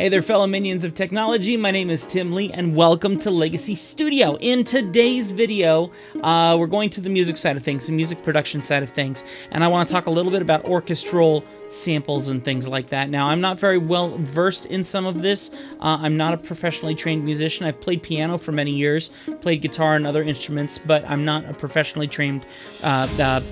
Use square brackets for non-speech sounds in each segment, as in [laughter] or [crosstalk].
Hey there, fellow minions of technology. My name is Tim Lee, and welcome to Legacy Studio. In today's video, uh, we're going to the music side of things, the music production side of things, and I want to talk a little bit about orchestral samples and things like that. Now, I'm not very well versed in some of this. Uh, I'm not a professionally trained musician. I've played piano for many years, played guitar and other instruments, but I'm not a professionally trained uh, uh,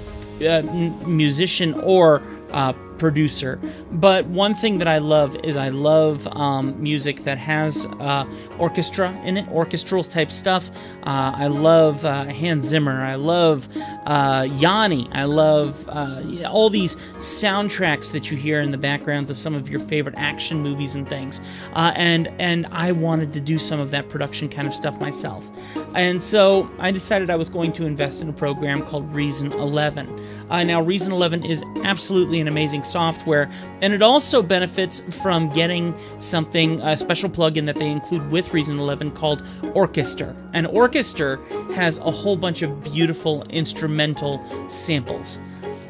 uh musician or uh, producer. But one thing that I love is I love um, music that has uh, orchestra in it, orchestral type stuff. Uh, I love uh, Hans Zimmer. I love uh, Yanni. I love uh, all these soundtracks that you hear in the backgrounds of some of your favorite action movies and things. Uh, and and I wanted to do some of that production kind of stuff myself. And so I decided I was going to invest in a program called Reason 11. now Reason 11 is absolutely an amazing software, and it also benefits from getting something, a special plugin that they include with Reason 11 called Orkester. And Orkester has a whole bunch of beautiful instrumental samples.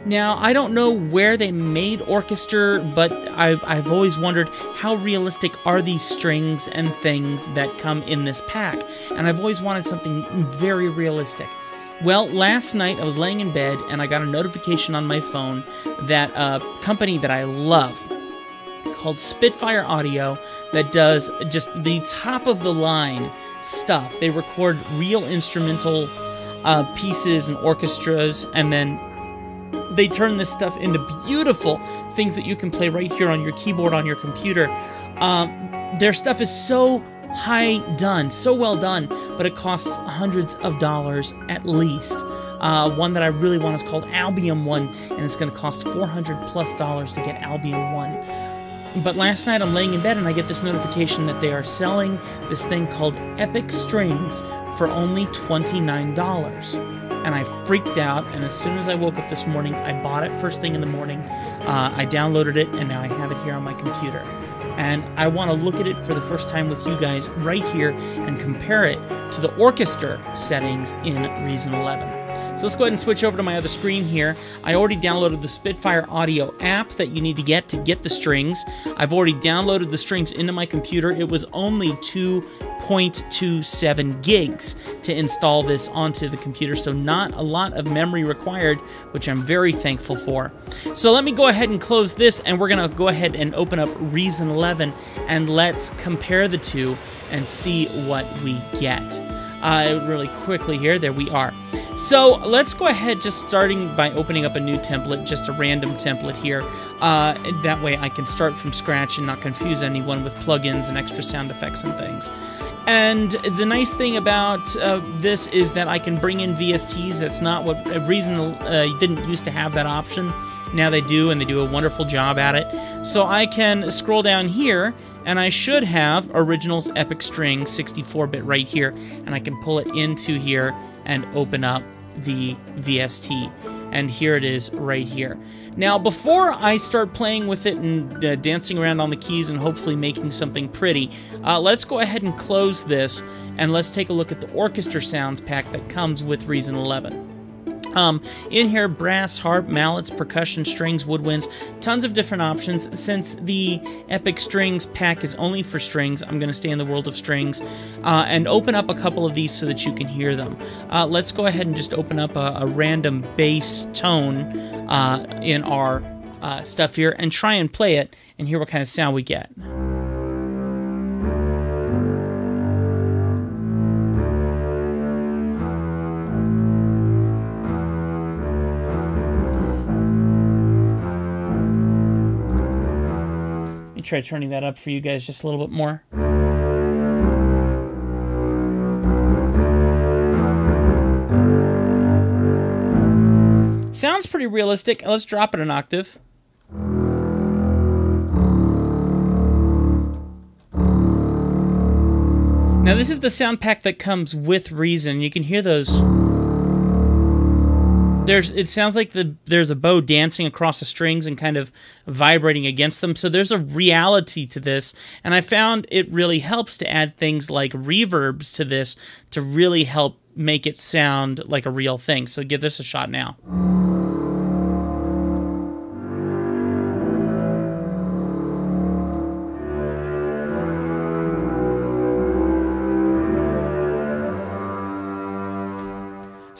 Now, I don't know where they made Orkester, but I've, I've always wondered how realistic are these strings and things that come in this pack. And I've always wanted something very realistic. Well, last night I was laying in bed and I got a notification on my phone that a company that I love called Spitfire Audio that does just the top of the line stuff. They record real instrumental uh, pieces and orchestras and then they turn this stuff into beautiful things that you can play right here on your keyboard on your computer. Um, their stuff is so high done, so well done, but it costs hundreds of dollars at least. Uh, one that I really want is called Albion 1, and it's going to cost 400 plus dollars to get Albion 1. But last night I'm laying in bed and I get this notification that they are selling this thing called Epic Strings for only $29 and I freaked out. And as soon as I woke up this morning, I bought it first thing in the morning. Uh, I downloaded it, and now I have it here on my computer and I want to look at it for the first time with you guys right here and compare it to the orchestra settings in Reason 11. So let's go ahead and switch over to my other screen here. I already downloaded the Spitfire Audio app that you need to get to get the strings. I've already downloaded the strings into my computer. It was only two 0.27 gigs to install this onto the computer, so not a lot of memory required, which I'm very thankful for. So let me go ahead and close this, and we're going to go ahead and open up Reason 11, and let's compare the two and see what we get. Uh, really quickly here, there we are. So let's go ahead just starting by opening up a new template, just a random template here. Uh, that way I can start from scratch and not confuse anyone with plugins and extra sound effects and things. And the nice thing about uh, this is that I can bring in VSTs. That's not what a reason uh, didn't used to have that option. Now they do, and they do a wonderful job at it. So I can scroll down here, and I should have Originals Epic String 64-bit right here, and I can pull it into here and open up the VST. And here it is right here. Now, before I start playing with it and uh, dancing around on the keys and hopefully making something pretty, uh, let's go ahead and close this and let's take a look at the orchestra sounds pack that comes with Reason 11. Um, in here, brass, harp, mallets, percussion, strings, woodwinds, tons of different options. Since the Epic Strings pack is only for strings, I'm going to stay in the world of strings uh, and open up a couple of these so that you can hear them. Uh, let's go ahead and just open up a, a random bass tone uh, in our uh, stuff here and try and play it and hear what kind of sound we get. Try turning that up for you guys just a little bit more. Sounds pretty realistic. Let's drop it an octave. Now this is the sound pack that comes with Reason. You can hear those there's it sounds like the there's a bow dancing across the strings and kind of vibrating against them. So there's a reality to this, and I found it really helps to add things like reverbs to this to really help make it sound like a real thing. So give this a shot now.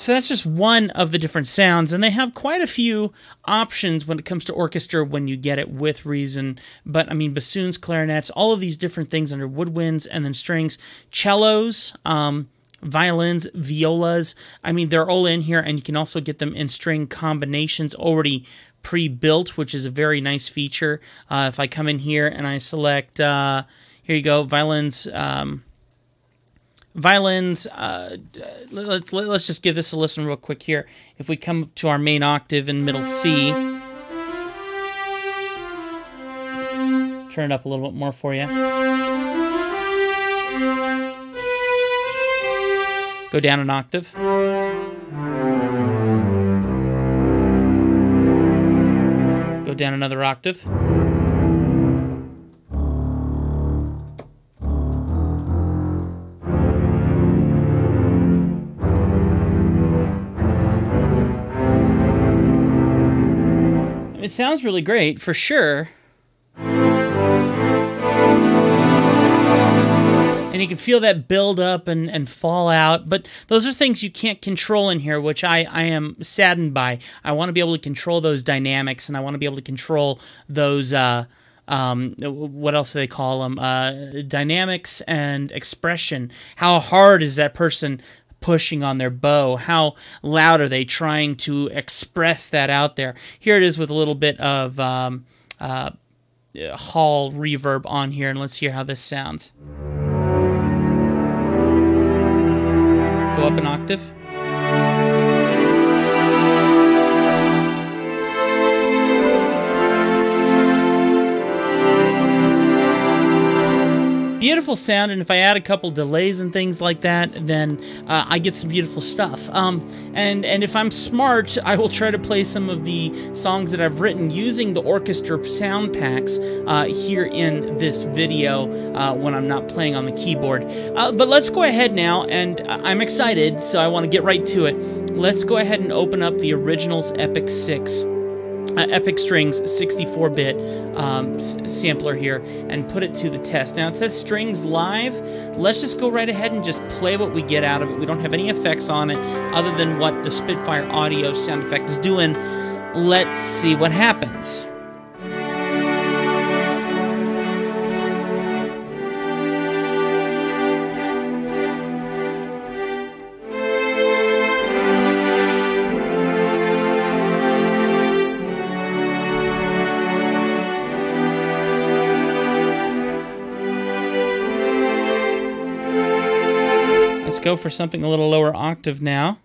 So that's just one of the different sounds, and they have quite a few options when it comes to orchestra when you get it with Reason. But I mean, bassoons, clarinets, all of these different things under woodwinds and then strings, cellos, um, violins, violas. I mean, they're all in here, and you can also get them in string combinations already pre-built, which is a very nice feature. Uh, if I come in here and I select, uh, here you go, violins. Um, violins. Uh, let's let's just give this a listen real quick here. If we come to our main octave in middle C, turn it up a little bit more for you. Go down an octave. Go down another octave. Sounds really great, for sure. And you can feel that build up and, and fall out. But those are things you can't control in here, which I, I am saddened by. I want to be able to control those dynamics and I want to be able to control those. Uh, um, what else do they call them? Uh, dynamics and expression. How hard is that person pushing on their bow? How loud are they trying to express that out there? Here it is with a little bit of um, uh, hall reverb on here, and let's hear how this sounds. Go up an octave. Beautiful sound, and if I add a couple delays and things like that, then uh, I get some beautiful stuff. Um, and and if I'm smart, I will try to play some of the songs that I've written using the orchestra sound packs uh, here in this video uh, when I'm not playing on the keyboard. Uh, but let's go ahead now, and I'm excited, so I want to get right to it. Let's go ahead and open up the Originals Epic 6 uh, Epic Strings 64-bit um, sampler here and put it to the test. Now it says strings live. Let's just go right ahead and just play what we get out of it. We don't have any effects on it other than what the Spitfire audio sound effect is doing. Let's see what happens. Let's go for something a little lower octave now.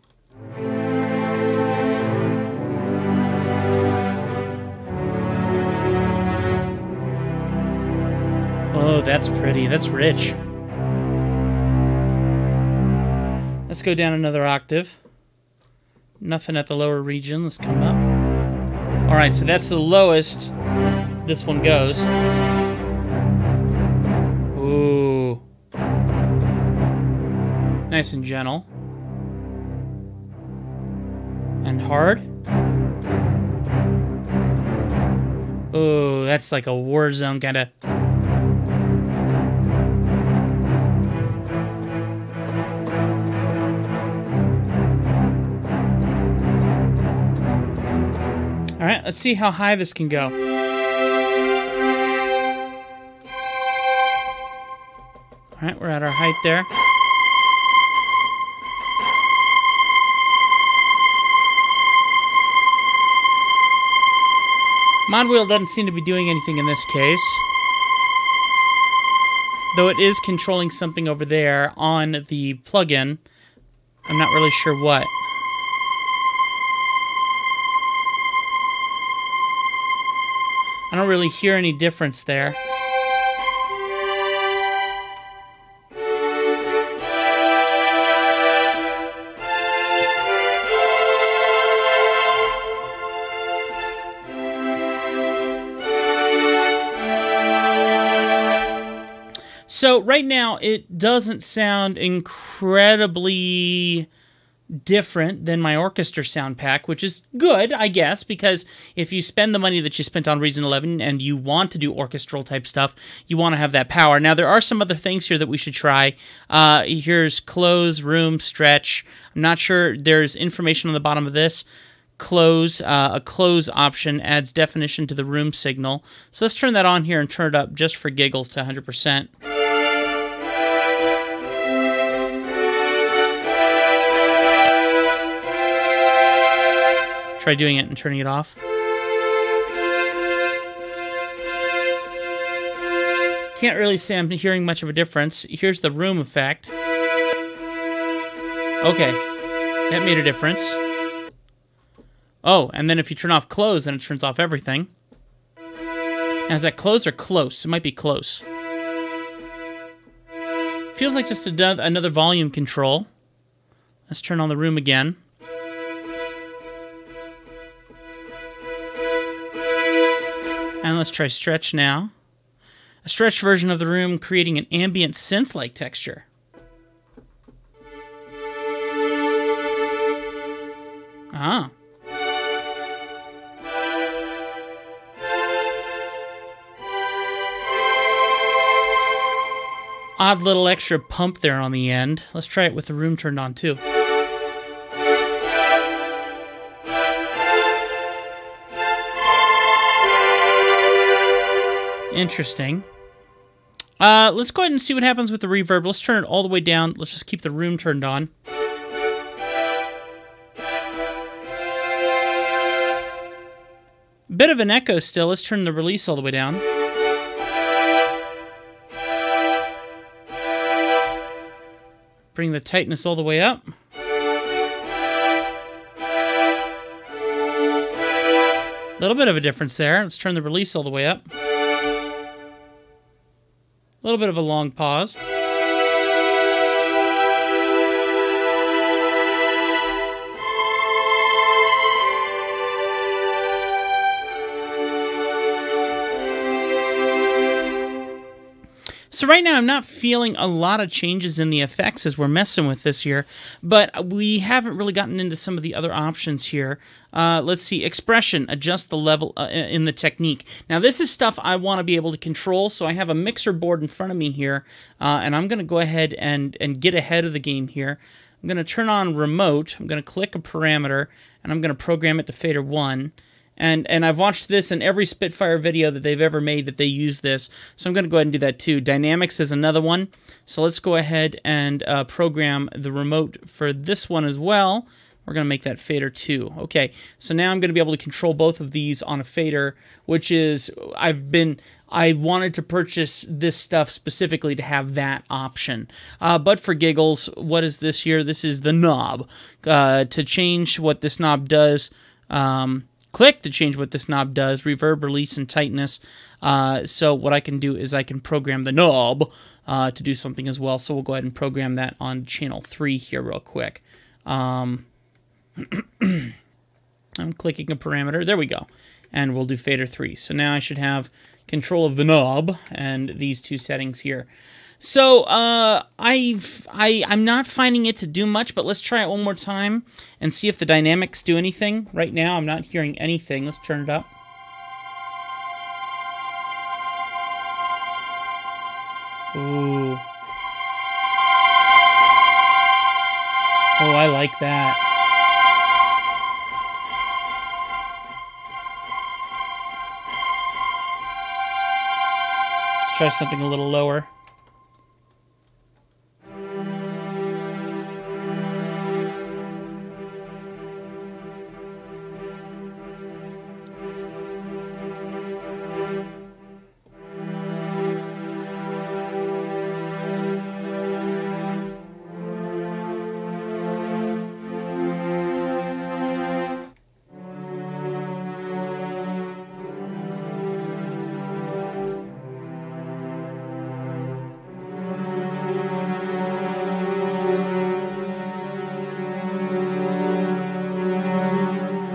Oh, that's pretty. That's rich. Let's go down another octave. Nothing at the lower region. Let's come up. All right, so that's the lowest this one goes. Nice and gentle. And hard. Oh, that's like a war zone kind of. All right, let's see how high this can go. All right, we're at our height there. Modwheel doesn't seem to be doing anything in this case. Though it is controlling something over there on the plugin. I'm not really sure what. I don't really hear any difference there. So right now it doesn't sound incredibly different than my orchestra sound pack, which is good, I guess, because if you spend the money that you spent on Reason 11 and you want to do orchestral type stuff, you want to have that power. Now, there are some other things here that we should try. Uh, here's close, room, stretch. I'm not sure. There's information on the bottom of this. Close, uh, a close option adds definition to the room signal. So let's turn that on here and turn it up just for giggles to 100%. Try doing it and turning it off. Can't really say I'm hearing much of a difference. Here's the room effect. Okay, that made a difference. Oh, and then if you turn off close, then it turns off everything. Now, is that close or close? It might be close. Feels like just another volume control. Let's turn on the room again. Let's try stretch now. A stretch version of the room creating an ambient synth-like texture. Ah. Odd little extra pump there on the end. Let's try it with the room turned on too. Interesting. Uh, let's go ahead and see what happens with the reverb. Let's turn it all the way down. Let's just keep the room turned on. Bit of an echo still. Let's turn the release all the way down. Bring the tightness all the way up. A little bit of a difference there. Let's turn the release all the way up. A little bit of a long pause. So right now I'm not feeling a lot of changes in the effects as we're messing with this here, but we haven't really gotten into some of the other options here. Uh, let's see, expression, adjust the level uh, in the technique. Now this is stuff I want to be able to control, so I have a mixer board in front of me here, uh, and I'm going to go ahead and, and get ahead of the game here. I'm going to turn on remote, I'm going to click a parameter, and I'm going to program it to fader 1. And and I've watched this in every Spitfire video that they've ever made that they use this. So I'm going to go ahead and do that too. Dynamics is another one. So let's go ahead and uh, program the remote for this one as well. We're going to make that fader too. Okay, so now I'm going to be able to control both of these on a fader, which is, I've been, I wanted to purchase this stuff specifically to have that option. Uh, but for giggles, what is this here? This is the knob. Uh, to change what this knob does, um, click to change what this knob does, reverb, release, and tightness. Uh, so what I can do is I can program the knob uh, to do something as well. So we'll go ahead and program that on channel 3 here real quick. Um, [clears throat] I'm clicking a parameter. There we go. And we'll do fader 3. So now I should have control of the knob and these two settings here. So uh, I've I I'm not finding it to do much, but let's try it one more time and see if the dynamics do anything. Right now, I'm not hearing anything. Let's turn it up. Ooh. Oh, I like that. Let's try something a little lower.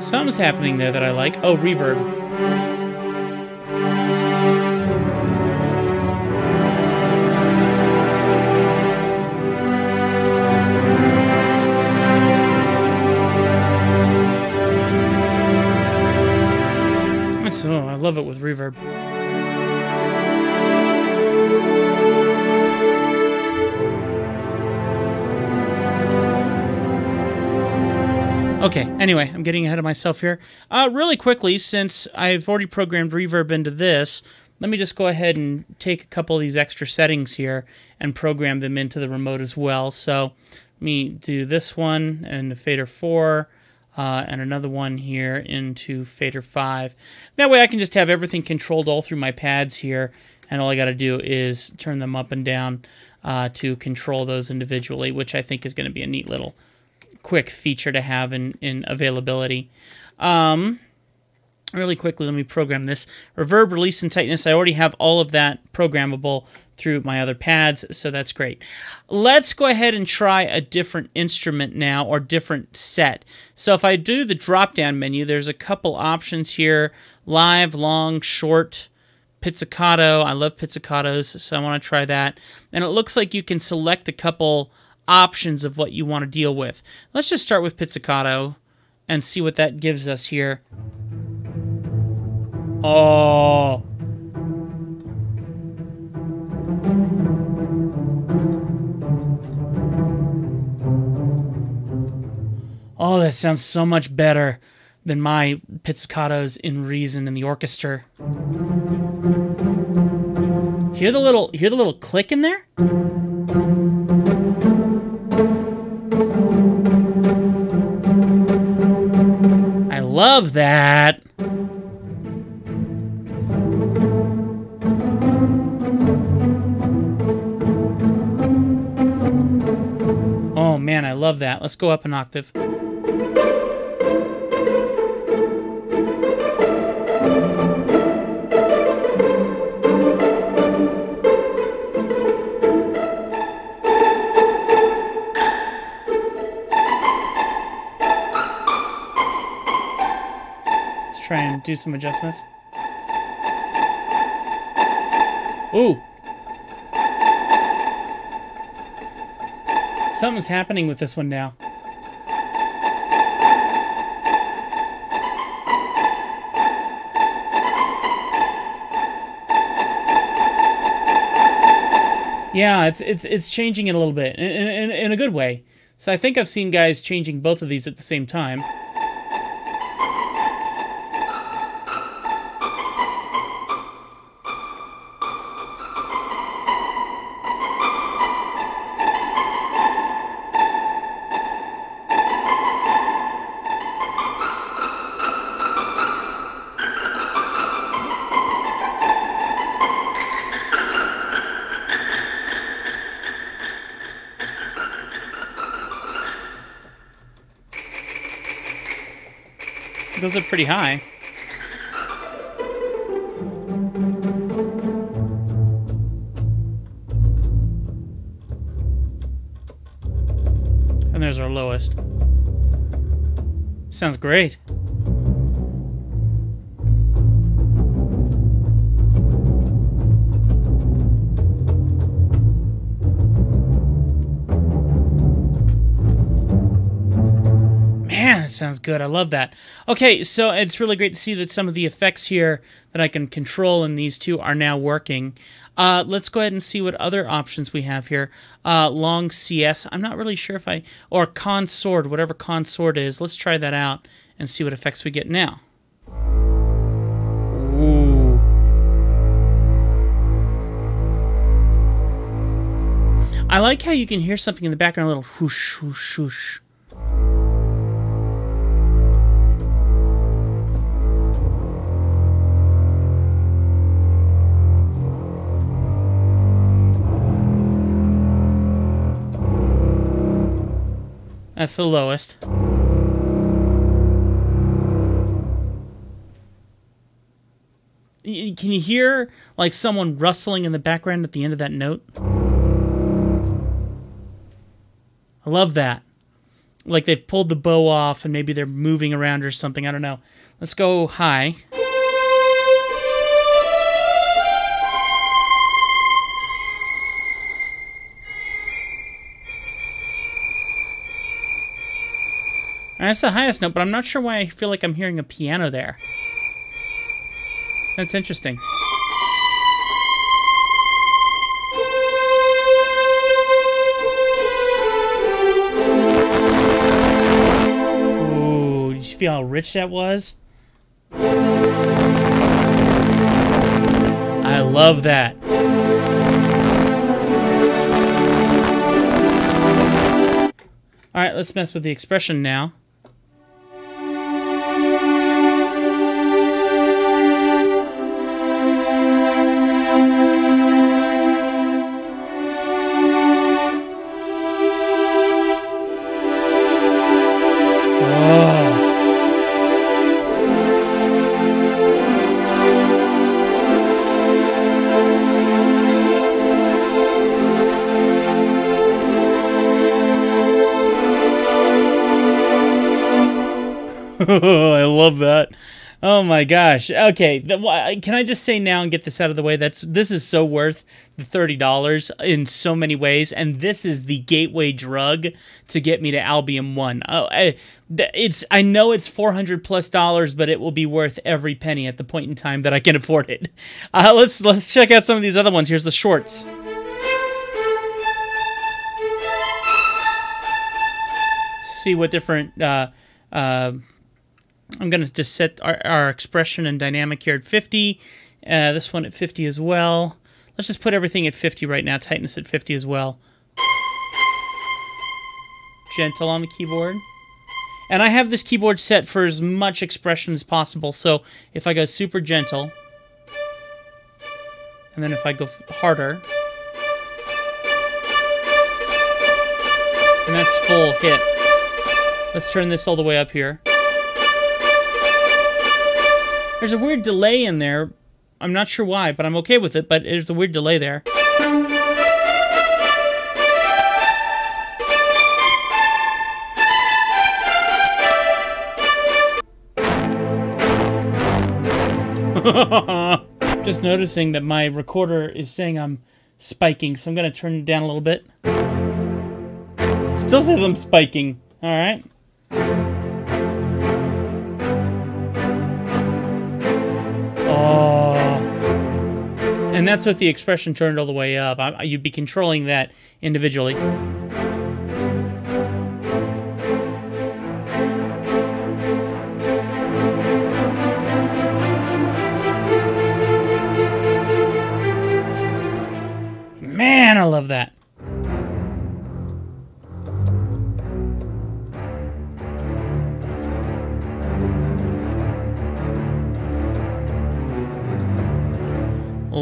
Something's happening there that I like. Oh, reverb. Oh, I love it with reverb. Okay, anyway, I'm getting ahead of myself here. Uh, really quickly, since I've already programmed reverb into this, let me just go ahead and take a couple of these extra settings here and program them into the remote as well. So let me do this one and the fader 4 uh, and another one here into fader 5. That way I can just have everything controlled all through my pads here and all I got to do is turn them up and down uh, to control those individually, which I think is going to be a neat little quick feature to have in, in availability. Um, really quickly, let me program this. Reverb, release, and tightness. I already have all of that programmable through my other pads, so that's great. Let's go ahead and try a different instrument now or different set. So if I do the drop-down menu, there's a couple options here. Live, long, short, pizzicato. I love pizzicatos, so I want to try that. And it looks like you can select a couple options of what you want to deal with. Let's just start with pizzicato and see what that gives us here. Oh. Oh, that sounds so much better than my pizzicatos in Reason in the orchestra. Hear the little hear the little click in there? Love that. Oh man, I love that. Let's go up an octave. Try and do some adjustments. Ooh. Something's happening with this one now. Yeah, it's it's it's changing it a little bit in, in, in a good way. So I think I've seen guys changing both of these at the same time. Those are pretty high. And there's our lowest. Sounds great. Sounds good. I love that. Okay, so it's really great to see that some of the effects here that I can control in these two are now working. Uh, let's go ahead and see what other options we have here. Uh, long CS. I'm not really sure if I... Or consort, whatever consort is. Let's try that out and see what effects we get now. Ooh. I like how you can hear something in the background, a little whoosh, whoosh, whoosh. That's the lowest. Can you hear like someone rustling in the background at the end of that note? I love that. Like they've pulled the bow off and maybe they're moving around or something. I don't know. Let's go high. And that's the highest note, but I'm not sure why I feel like I'm hearing a piano there. That's interesting. Ooh, did you feel how rich that was? I love that. All right, let's mess with the expression now. [laughs] I love that. Oh my gosh. Okay, can I just say now and get this out of the way? That's this is so worth the thirty dollars in so many ways, and this is the gateway drug to get me to Albion One. Oh, I, it's I know it's four hundred plus dollars, but it will be worth every penny at the point in time that I can afford it. Uh, let's let's check out some of these other ones. Here's the shorts. See what different. Uh, uh, I'm going to just set our, our expression and dynamic here at 50. Uh, this one at 50 as well. Let's just put everything at 50 right now. Tightness at 50 as well. Gentle on the keyboard. And I have this keyboard set for as much expression as possible. So if I go super gentle, and then if I go harder, and that's full hit. Let's turn this all the way up here. There's a weird delay in there. I'm not sure why, but I'm okay with it, but there's a weird delay there. [laughs] Just noticing that my recorder is saying I'm spiking, so I'm going to turn it down a little bit. Still says I'm spiking. All right. Oh. And that's with the expression turned all the way up. I, you'd be controlling that individually. Man, I love that.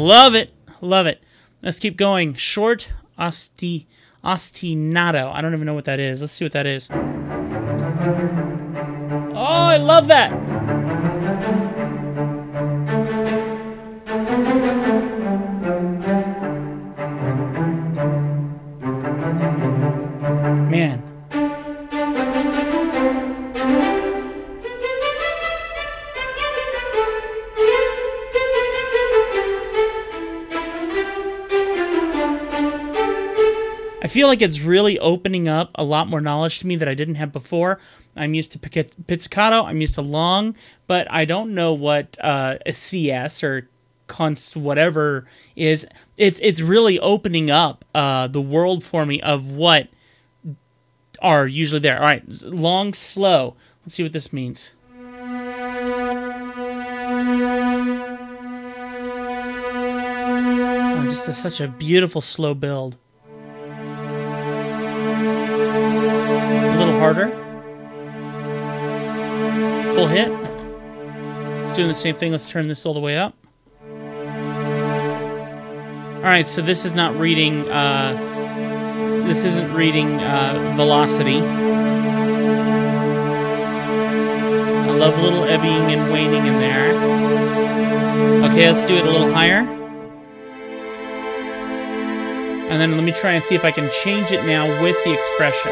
Love it. Love it. Let's keep going. Short osti ostinato. I don't even know what that is. Let's see what that is. Oh, I love that. Feel like it's really opening up a lot more knowledge to me that I didn't have before. I'm used to pizzicato, I'm used to long, but I don't know what uh, a CS or const whatever is. It's it's really opening up uh, the world for me of what are usually there. All right, long, slow. Let's see what this means. Oh, just a, such a beautiful slow build. Harder. Full hit. It's doing the same thing. Let's turn this all the way up. Alright, so this is not reading, uh, this isn't reading, uh, velocity. I love a little ebbing and waning in there. Okay, let's do it a little higher. And then let me try and see if I can change it now with the expression.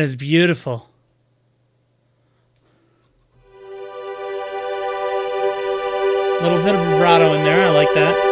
that is beautiful. Little bit of vibrato in there. I like that.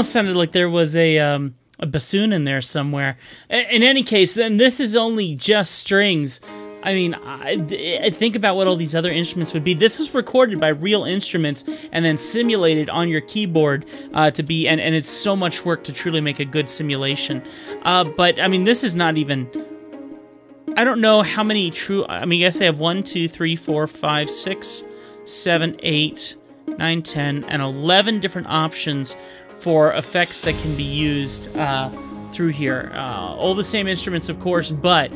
Almost sounded like there was a um, a bassoon in there somewhere. In any case, then this is only just strings. I mean, I, I, think about what all these other instruments would be. This was recorded by real instruments and then simulated on your keyboard uh, to be, and, and it's so much work to truly make a good simulation. Uh, but I mean, this is not even. I don't know how many true. I mean, I guess I have one, two, three, four, five, six, seven, eight, nine, ten, and 11 different options for effects that can be used uh, through here. Uh, all the same instruments, of course, but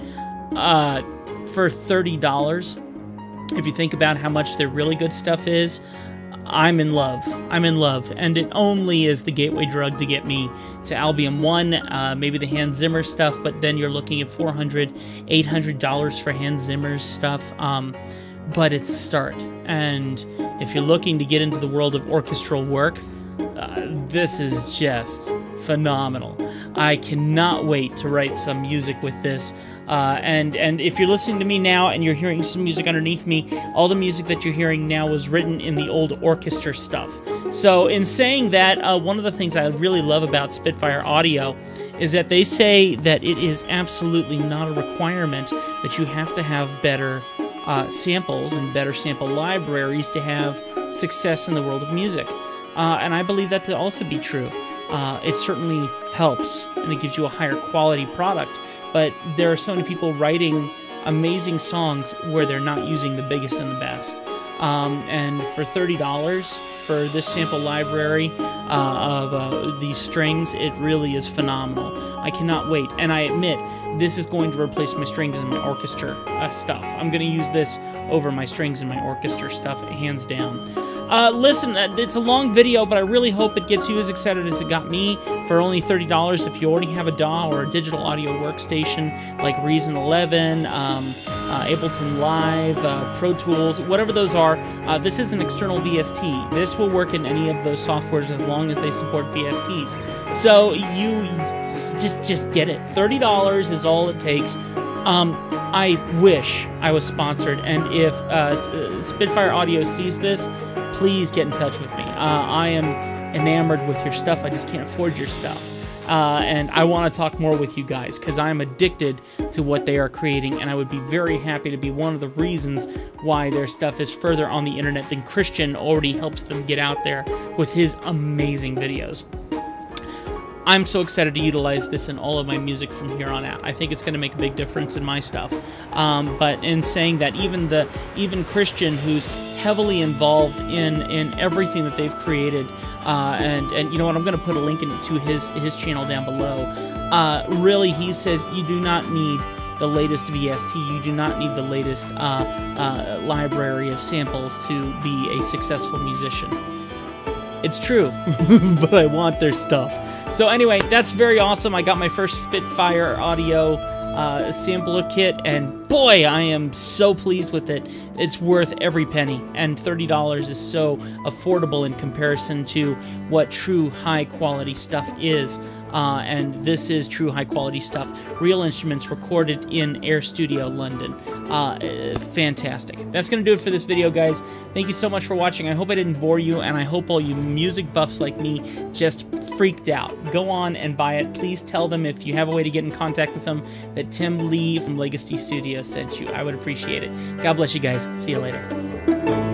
uh, for $30, if you think about how much their really good stuff is, I'm in love. I'm in love. And it only is the gateway drug to get me to Albion 1, uh, maybe the Hans Zimmer stuff, but then you're looking at $400, $800 for Hans Zimmer's stuff. Um, but it's a start. And if you're looking to get into the world of orchestral work, uh, this is just phenomenal. I cannot wait to write some music with this. Uh, and and if you're listening to me now and you're hearing some music underneath me, all the music that you're hearing now was written in the old orchestra stuff. So in saying that, uh, one of the things I really love about Spitfire Audio is that they say that it is absolutely not a requirement that you have to have better uh, samples and better sample libraries to have success in the world of music. Uh, and I believe that to also be true. Uh, it certainly helps and it gives you a higher quality product. But there are so many people writing amazing songs where they're not using the biggest and the best. Um, and for $30 for this sample library uh, of uh, these strings, it really is phenomenal. I cannot wait. And I admit, this is going to replace my strings and my orchestra uh, stuff. I'm going to use this over my strings and my orchestra stuff, hands down. Uh, listen, uh, it's a long video, but I really hope it gets you as excited as it got me for only $30 if you already have a DAW or a digital audio workstation like Reason 11, um, uh, Ableton Live, Pro Tools, whatever those are. This is an external VST. This will work in any of those softwares as long as they support VSTs. So you just just get it. $30 is all it takes. Um, I wish I was sponsored, and if uh, Spitfire Audio sees this, please get in touch with me. Uh, I am enamored with your stuff. I just can't afford your stuff. Uh, and I want to talk more with you guys because I'm addicted to what they are creating, and I would be very happy to be one of the reasons why their stuff is further on the internet than Christian already helps them get out there with his amazing videos. I'm so excited to utilize this in all of my music from here on out. I think it's going to make a big difference in my stuff. Um, but in saying that, even the even Christian, who's heavily involved in in everything that they've created, uh, and and you know what, I'm going to put a link into his his channel down below. Uh, really, he says you do not need the latest VST. You do not need the latest uh, uh, library of samples to be a successful musician. It's true, [laughs] but I want their stuff. So anyway, that's very awesome. I got my first Spitfire audio uh, sampler kit, and boy, I am so pleased with it. It's worth every penny, and $30 is so affordable in comparison to what true high quality stuff is. Uh, and this is true high quality stuff. Real instruments recorded in Air Studio London. Uh, fantastic. That's going to do it for this video, guys. Thank you so much for watching. I hope I didn't bore you, and I hope all you music buffs like me just freaked out. Go on and buy it. Please tell them if you have a way to get in contact with them that Tim Lee from Legacy Studio sent you. I would appreciate it. God bless you guys. See you later.